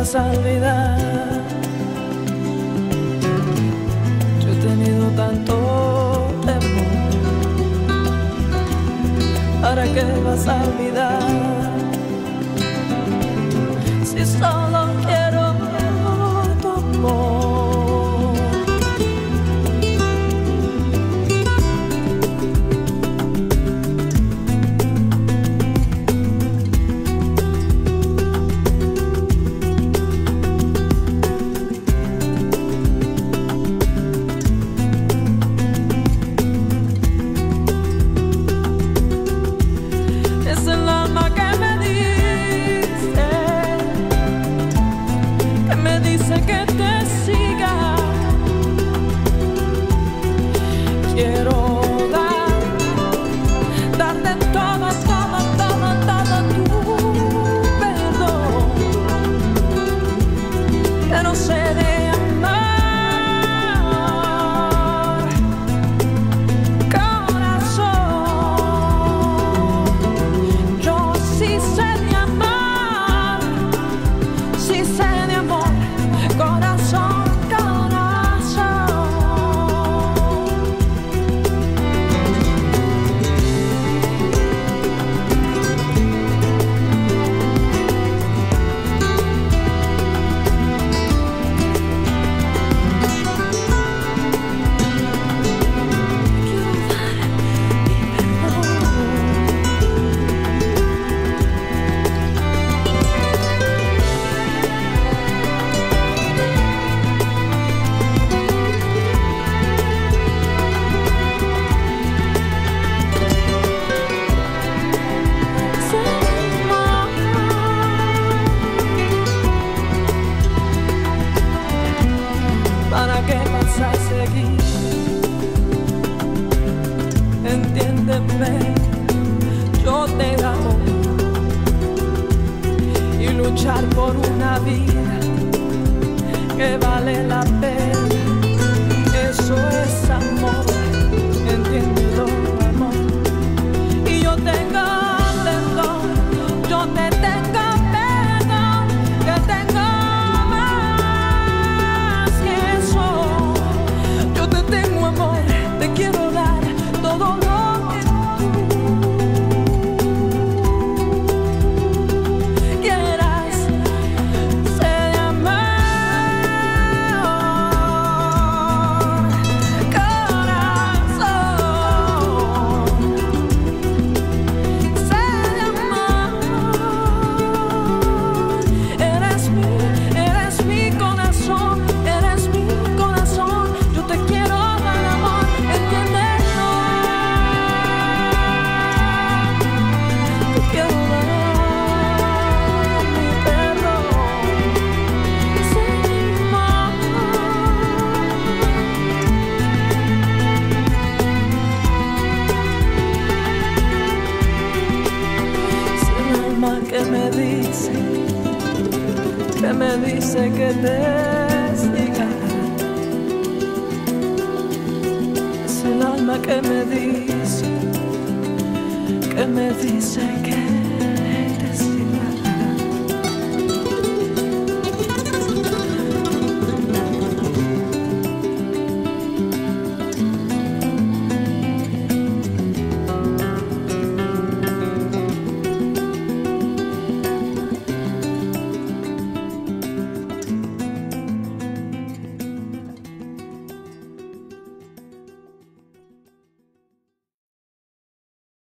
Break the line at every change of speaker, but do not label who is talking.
la salvedad. Yo he tenido tanto tiempo, ¿para qué vas a olvidar? Si solo quiero entiéndeme, yo te amo. Y luchar por una vida que vale la pena. dice, que me dice que te siga. Es el alma que me dice, que me dice que